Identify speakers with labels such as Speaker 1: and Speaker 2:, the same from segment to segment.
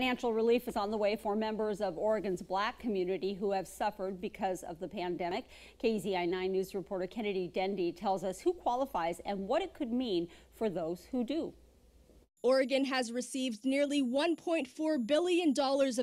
Speaker 1: Financial relief is on the way for members of Oregon's black community who have suffered because of the pandemic. KEZI 9 News reporter Kennedy Dendy tells us who qualifies and what it could mean for those who do.
Speaker 2: Oregon has received nearly $1.4 billion of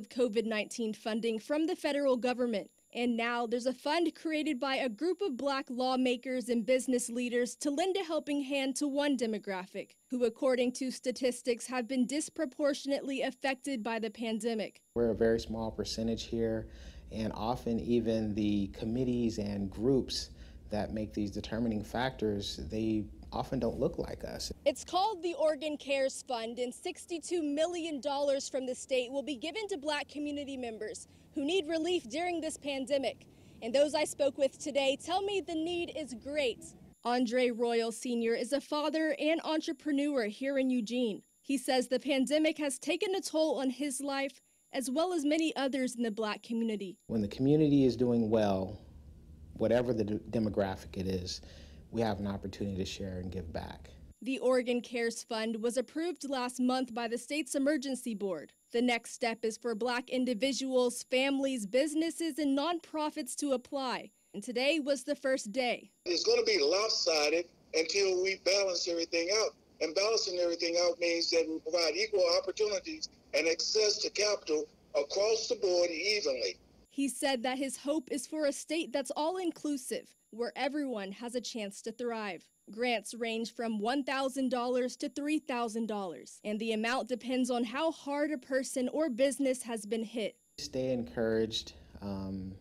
Speaker 2: COVID 19 funding from the federal government. And now there's a fund created by a group of black lawmakers and business leaders to lend a helping hand to one demographic, who, according to statistics, have been disproportionately affected by the pandemic.
Speaker 3: We're a very small percentage here, and often even the committees and groups that make these determining factors, they often don't look like us.
Speaker 2: It's called the Oregon Cares Fund, and $62 million from the state will be given to black community members who need relief during this pandemic. And those I spoke with today tell me the need is great. Andre Royal Sr. is a father and entrepreneur here in Eugene. He says the pandemic has taken a toll on his life as well as many others in the black community.
Speaker 3: When the community is doing well, whatever the demographic it is, we have an opportunity to share and give back.
Speaker 2: The Oregon Cares Fund was approved last month by the state's emergency board. The next step is for black individuals, families, businesses, and nonprofits to apply. And today was the first day.
Speaker 4: It's going to be lopsided until we balance everything out. And balancing everything out means that we provide equal opportunities and access to capital across the board evenly.
Speaker 2: He said that his hope is for a state that's all inclusive, where everyone has a chance to thrive. Grants range from $1,000 to $3,000, and the amount depends on how hard a person or business has been hit.
Speaker 3: Stay encouraged um,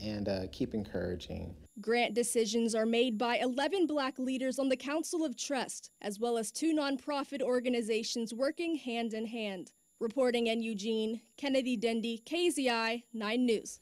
Speaker 3: and uh, keep encouraging.
Speaker 2: Grant decisions are made by 11 black leaders on the Council of Trust, as well as two nonprofit organizations working hand in hand. Reporting in Eugene, Kennedy Dendy, KEZI 9 News.